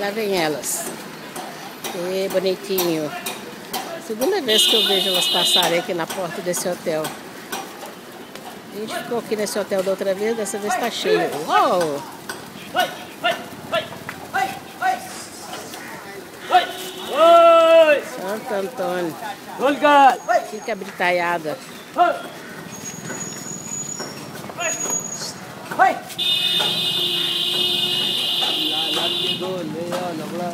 lá vem elas. Que bonitinho. Segunda vez que eu vejo elas passarem aqui na porta desse hotel. A gente ficou aqui nesse hotel da outra vez, dessa vez está cheio. Uou! Santo Antônio. Fica britaiada. Vai! दो ले आओ लबड़ा